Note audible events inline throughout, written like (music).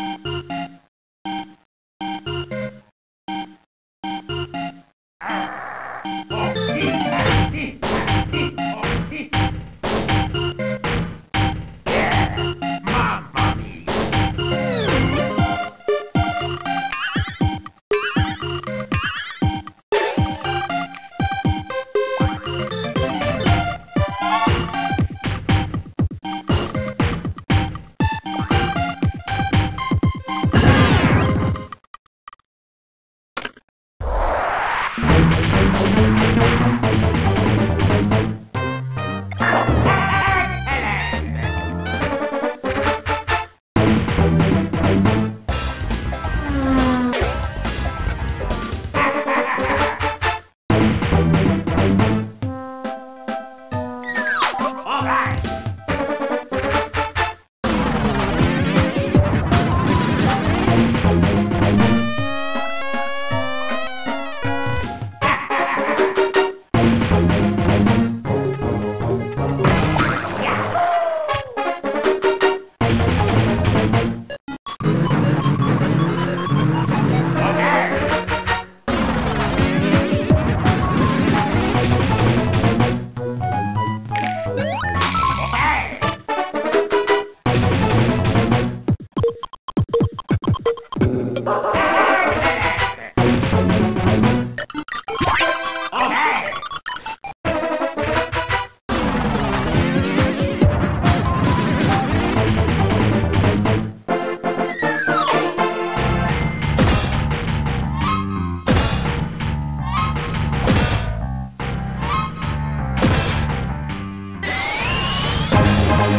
you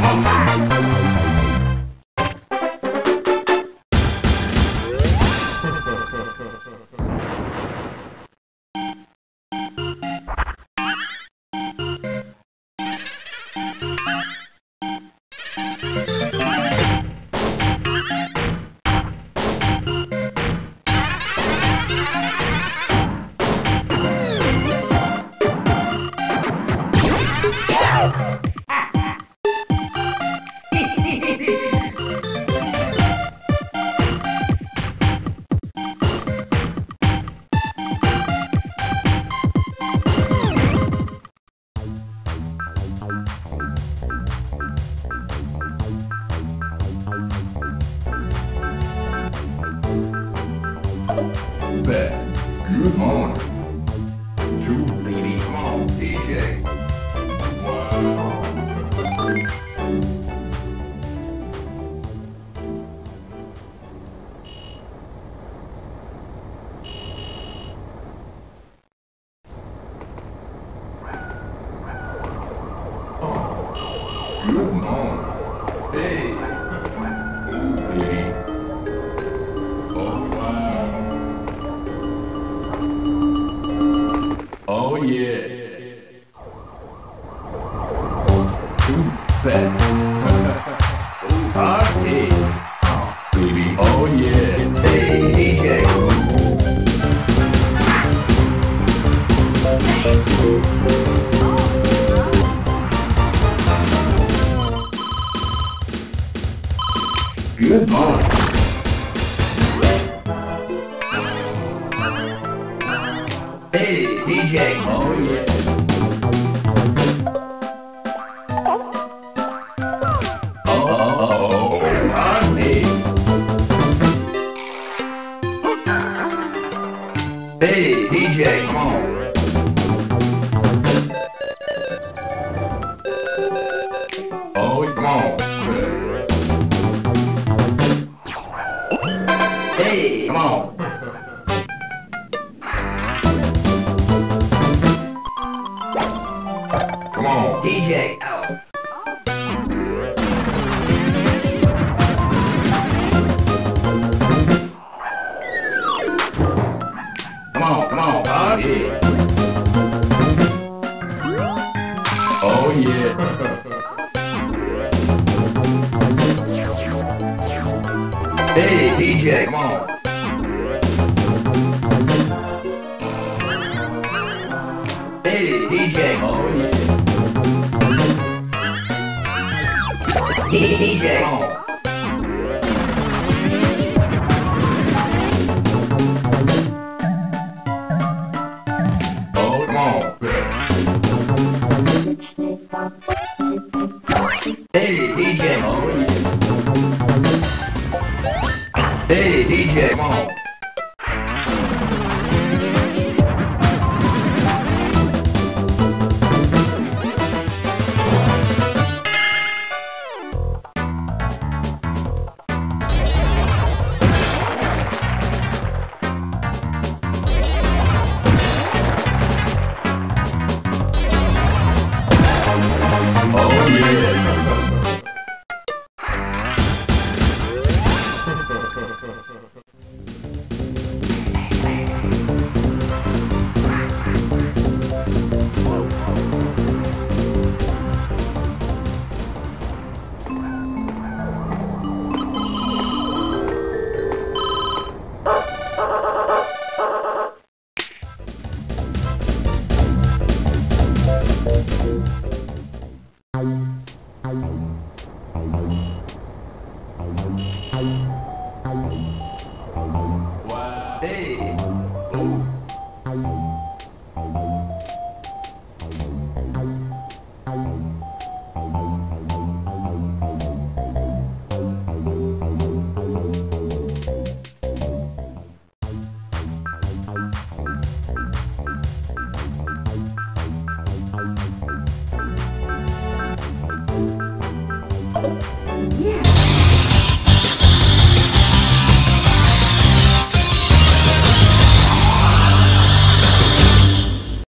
Bye. Yeah. DJ. Oh yeah. Oh, me. Hey, DJ, come on. Oh, come on. Hey, come on. Come on, come on, Oh, yeah. (laughs) hey, DJ, come on. DJ. Oh. Hey, DJ. Oh. Yeah.